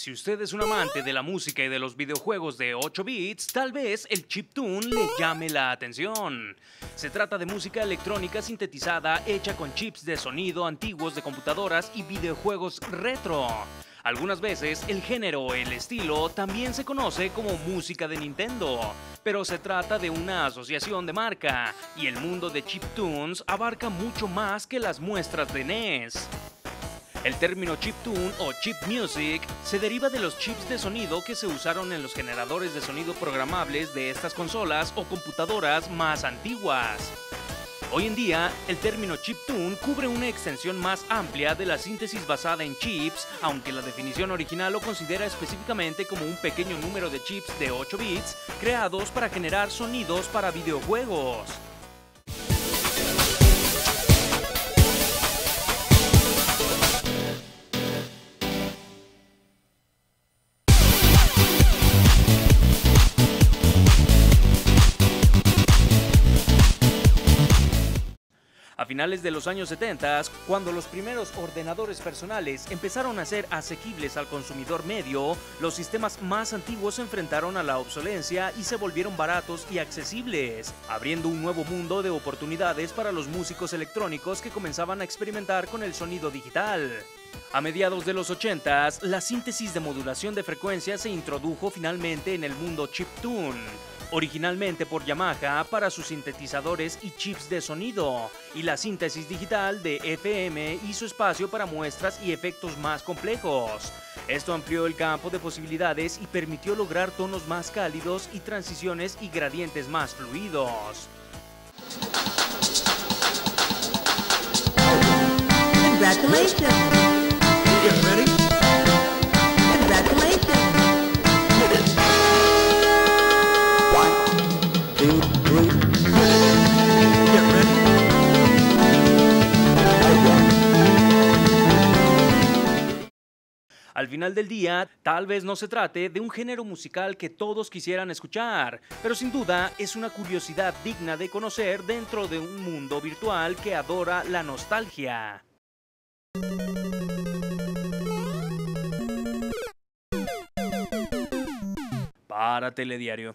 Si usted es un amante de la música y de los videojuegos de 8 bits, tal vez el chiptune le llame la atención. Se trata de música electrónica sintetizada hecha con chips de sonido antiguos de computadoras y videojuegos retro. Algunas veces el género o el estilo también se conoce como música de Nintendo, pero se trata de una asociación de marca y el mundo de chiptunes abarca mucho más que las muestras de NES. El término chiptune o chip music se deriva de los chips de sonido que se usaron en los generadores de sonido programables de estas consolas o computadoras más antiguas. Hoy en día, el término chiptune cubre una extensión más amplia de la síntesis basada en chips, aunque la definición original lo considera específicamente como un pequeño número de chips de 8 bits creados para generar sonidos para videojuegos. Finales de los años 70, cuando los primeros ordenadores personales empezaron a ser asequibles al consumidor medio, los sistemas más antiguos se enfrentaron a la obsolencia y se volvieron baratos y accesibles, abriendo un nuevo mundo de oportunidades para los músicos electrónicos que comenzaban a experimentar con el sonido digital. A mediados de los 80, la síntesis de modulación de frecuencia se introdujo finalmente en el mundo chiptune originalmente por Yamaha para sus sintetizadores y chips de sonido, y la síntesis digital de FM hizo espacio para muestras y efectos más complejos. Esto amplió el campo de posibilidades y permitió lograr tonos más cálidos y transiciones y gradientes más fluidos. Al final del día, tal vez no se trate de un género musical que todos quisieran escuchar, pero sin duda es una curiosidad digna de conocer dentro de un mundo virtual que adora la nostalgia. Para Telediario.